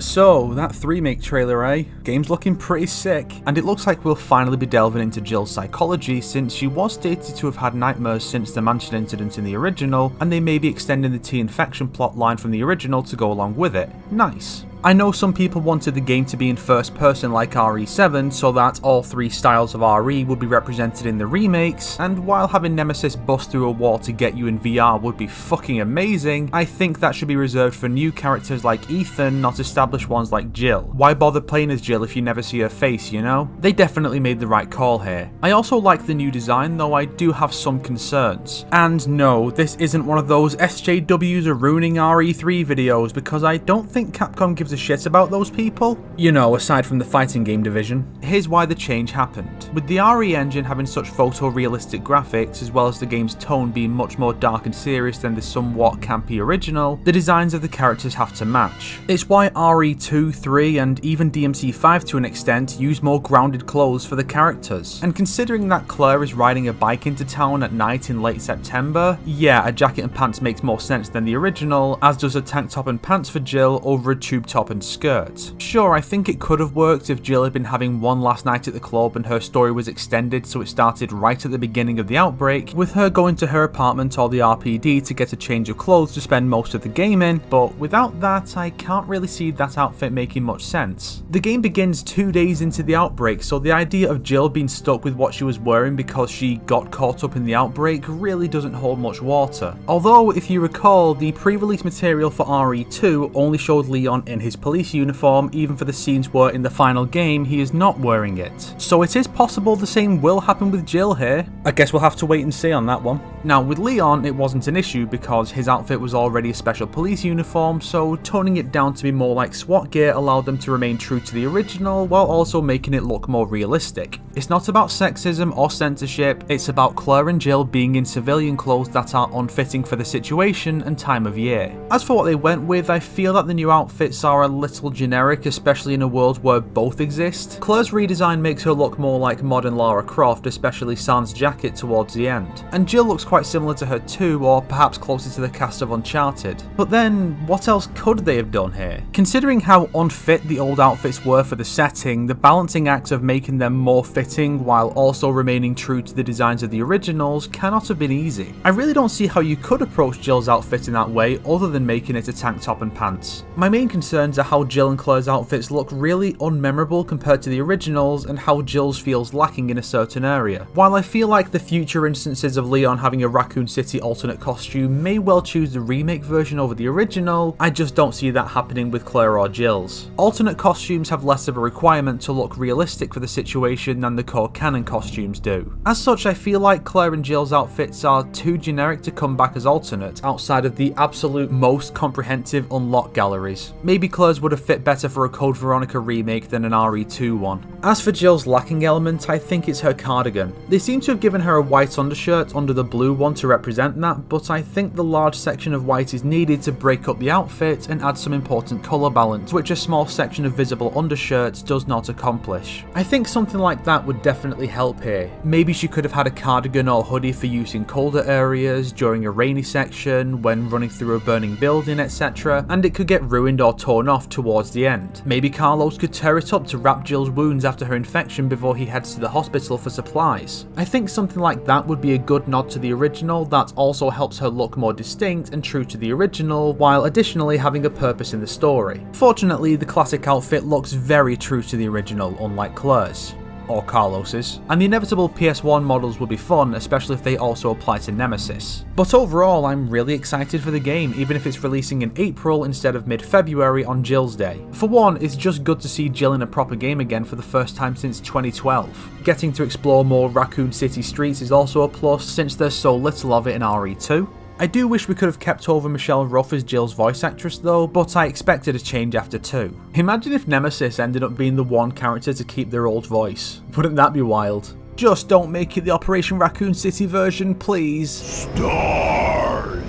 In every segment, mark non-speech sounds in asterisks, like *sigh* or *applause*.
So, that 3-make trailer, eh? Game's looking pretty sick, and it looks like we'll finally be delving into Jill's psychology since she was stated to have had nightmares since the mansion incident in the original, and they may be extending the T-infection plotline from the original to go along with it. Nice. I know some people wanted the game to be in first person like RE7 so that all three styles of RE would be represented in the remakes, and while having Nemesis bust through a wall to get you in VR would be fucking amazing, I think that should be reserved for new characters like Ethan, not established ones like Jill. Why bother playing as Jill if you never see her face, you know? They definitely made the right call here. I also like the new design, though I do have some concerns. And no, this isn't one of those SJWs are ruining RE3 videos because I don't think Capcom gives gives a shit about those people. You know, aside from the fighting game division. Here's why the change happened. With the RE engine having such photorealistic graphics, as well as the game's tone being much more dark and serious than the somewhat campy original, the designs of the characters have to match. It's why RE2, 3, and even DMC5 to an extent use more grounded clothes for the characters. And considering that Claire is riding a bike into town at night in late September, yeah, a jacket and pants makes more sense than the original, as does a tank top and pants for Jill over a tube top and skirt. Sure, I think it could have worked if Jill had been having one last night at the club and her story was extended so it started right at the beginning of the outbreak, with her going to her apartment or the RPD to get a change of clothes to spend most of the game in, but without that, I can't really see that outfit making much sense. The game begins two days into the outbreak, so the idea of Jill being stuck with what she was wearing because she got caught up in the outbreak really doesn't hold much water. Although, if you recall, the pre-release material for RE2 only showed Leon in his his police uniform even for the scenes where in the final game he is not wearing it. So it is possible the same will happen with Jill here. I guess we'll have to wait and see on that one. Now with Leon it wasn't an issue because his outfit was already a special police uniform so toning it down to be more like SWAT gear allowed them to remain true to the original while also making it look more realistic. It's not about sexism or censorship, it's about Claire and Jill being in civilian clothes that are unfitting for the situation and time of year. As for what they went with, I feel that the new outfits are a little generic, especially in a world where both exist. Claire's redesign makes her look more like modern Lara Croft, especially Sans' jacket towards the end. And Jill looks quite similar to her too, or perhaps closer to the cast of Uncharted. But then, what else could they have done here? Considering how unfit the old outfits were for the setting, the balancing act of making them more while also remaining true to the designs of the originals cannot have been easy. I really don't see how you could approach Jill's outfit in that way other than making it a tank top and pants. My main concerns are how Jill and Claire's outfits look really unmemorable compared to the originals and how Jill's feels lacking in a certain area. While I feel like the future instances of Leon having a Raccoon City alternate costume may well choose the remake version over the original, I just don't see that happening with Claire or Jill's. Alternate costumes have less of a requirement to look realistic for the situation than the core canon costumes do. As such, I feel like Claire and Jill's outfits are too generic to come back as alternate outside of the absolute most comprehensive unlock galleries. Maybe Claire's would have fit better for a Code Veronica remake than an RE2 one. As for Jill's lacking element, I think it's her cardigan. They seem to have given her a white undershirt under the blue one to represent that, but I think the large section of white is needed to break up the outfit and add some important colour balance, which a small section of visible undershirts does not accomplish. I think something like that would definitely help here. Maybe she could have had a cardigan or hoodie for use in colder areas, during a rainy section, when running through a burning building, etc, and it could get ruined or torn off towards the end. Maybe Carlos could tear it up to wrap Jill's wounds after her infection before he heads to the hospital for supplies. I think something like that would be a good nod to the original that also helps her look more distinct and true to the original, while additionally having a purpose in the story. Fortunately, the classic outfit looks very true to the original, unlike Claire's or Carlos's, and the inevitable PS1 models would be fun, especially if they also apply to Nemesis. But overall, I'm really excited for the game, even if it's releasing in April instead of mid-February on Jill's Day. For one, it's just good to see Jill in a proper game again for the first time since 2012. Getting to explore more Raccoon City streets is also a plus, since there's so little of it in RE2. I do wish we could have kept over Michelle Ruff as Jill's voice actress though, but I expected a change after 2. Imagine if Nemesis ended up being the one character to keep their old voice. *laughs* Wouldn't that be wild? Just don't make it the Operation Raccoon City version, please. Stars!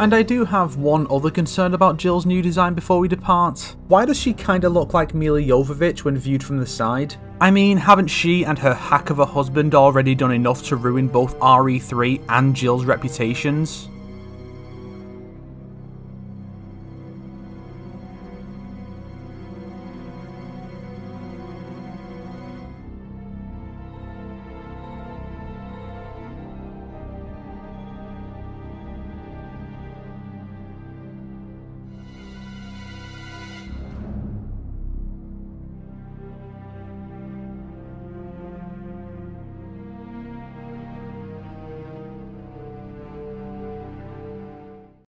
And I do have one other concern about Jill's new design before we depart. Why does she kinda look like Milla Jovovich when viewed from the side? I mean, haven't she and her hack of a husband already done enough to ruin both RE3 and Jill's reputations?